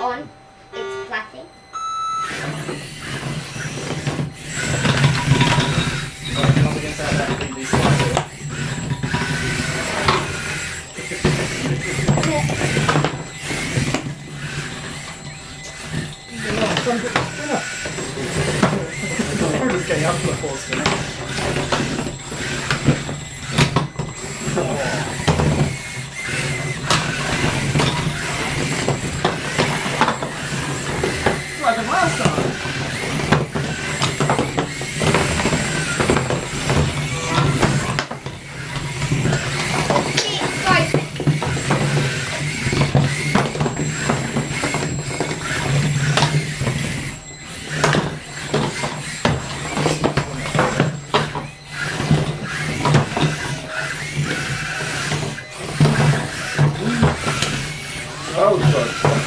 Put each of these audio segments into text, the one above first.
on its slider. I'm just getting up to the force now. Happened last time?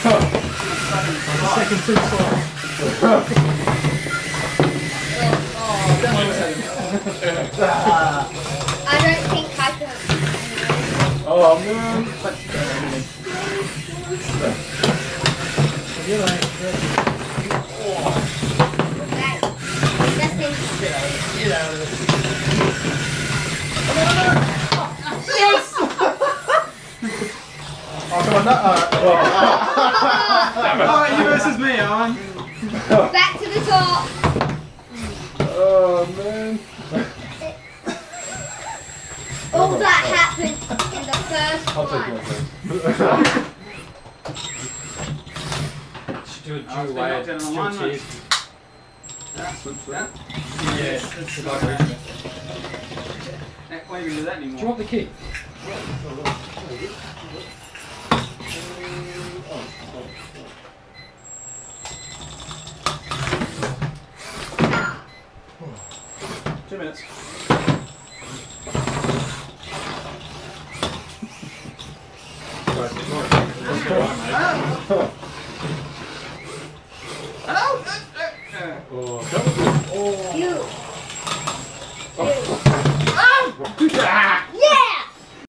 Oh. Second too slow. I don't think I can. Oh, man. You're like, Okay. Just in. get out of it. Yes! Oh, come on, that. Alright. Alright, you versus me, Alan. Back to the top. Oh, man. All that happened in the first I'll take one. one. Should do a I was dual layered thinking steel alignment. cheese. Yeah. Yes, it's like original. Eh, Won't even do that Do you want the key? Minutes. Hello? Uh, uh, uh. Oh, that You.